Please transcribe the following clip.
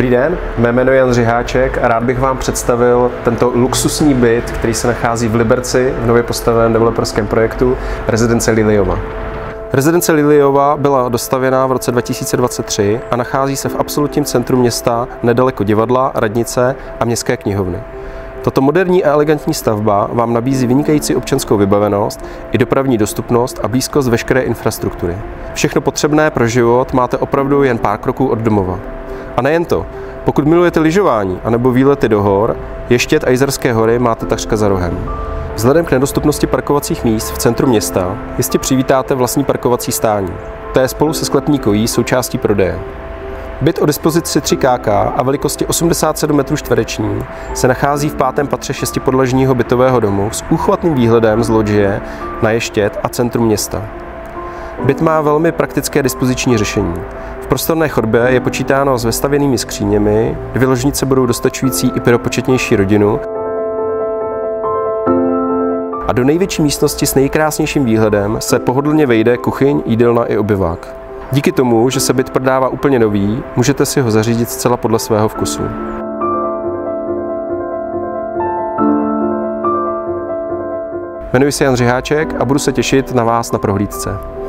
Dobrý den, mé jméno je Jan Řiháček a rád bych vám představil tento luxusní byt, který se nachází v Liberci v nově postaveném developerském projektu Rezidence Liliova. Rezidence Liliova byla dostavěná v roce 2023 a nachází se v absolutním centru města nedaleko divadla, radnice a městské knihovny. Tato moderní a elegantní stavba vám nabízí vynikající občanskou vybavenost i dopravní dostupnost a blízkost veškeré infrastruktury. Všechno potřebné pro život máte opravdu jen pár kroků od domova. A nejen to, pokud milujete lyžování anebo výlety do hor, Ještět a Jizerské hory máte takřka za rohem. Vzhledem k nedostupnosti parkovacích míst v centru města jistě přivítáte vlastní parkovací stání. To je spolu se sklepní kojí součástí prodeje. Byt o dispozici 3 KK a velikosti 87 m čtvereční se nachází v pátém patře šestipodlažního bytového domu s úchvatným výhledem z loďie na Ještět a centrum města. Byt má velmi praktické dispoziční řešení. V prostorné chodbě je počítáno s vestavěnými skříněmi, dvě ložnice budou dostačující i pro početnější rodinu a do největší místnosti s nejkrásnějším výhledem se pohodlně vejde kuchyň, jídelna i obyvák. Díky tomu, že se byt prodává úplně nový, můžete si ho zařídit zcela podle svého vkusu. Jmenuji se Jan Řiháček a budu se těšit na vás na prohlídce.